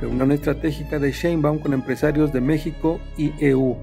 Reunión estratégica de Sheinbaum con empresarios de México y EU.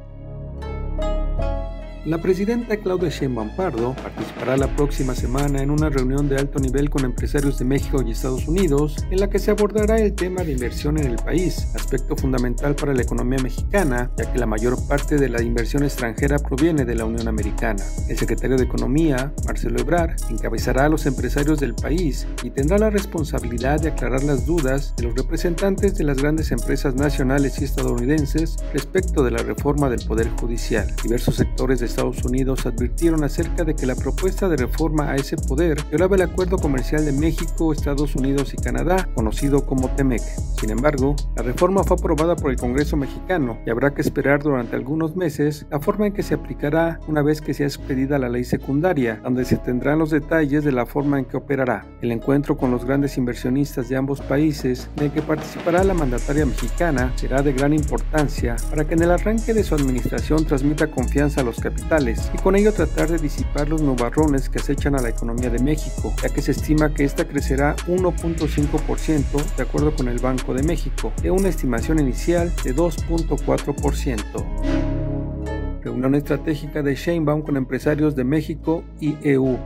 La presidenta Claudia Sheinbaum Pardo participará la próxima semana en una reunión de alto nivel con empresarios de México y Estados Unidos, en la que se abordará el tema de inversión en el país, aspecto fundamental para la economía mexicana, ya que la mayor parte de la inversión extranjera proviene de la Unión Americana. El secretario de Economía, Marcelo Ebrard, encabezará a los empresarios del país y tendrá la responsabilidad de aclarar las dudas de los representantes de las grandes empresas nacionales y estadounidenses respecto de la reforma del Poder Judicial. Diversos sectores de Estados Unidos advirtieron acerca de que la propuesta de reforma a ese poder violaba el acuerdo comercial de México, Estados Unidos y Canadá, conocido como TEMEC. Sin embargo, la reforma fue aprobada por el Congreso mexicano y habrá que esperar durante algunos meses la forma en que se aplicará una vez que sea expedida la ley secundaria, donde se tendrán los detalles de la forma en que operará. El encuentro con los grandes inversionistas de ambos países, en el que participará la mandataria mexicana, será de gran importancia para que en el arranque de su administración transmita confianza a los capitales y con ello tratar de disipar los nubarrones que acechan a la economía de México, ya que se estima que esta crecerá 1.5% de acuerdo con el Banco de México, de una estimación inicial de 2.4%. Reunión estratégica de Sheinbaum con empresarios de México y EU.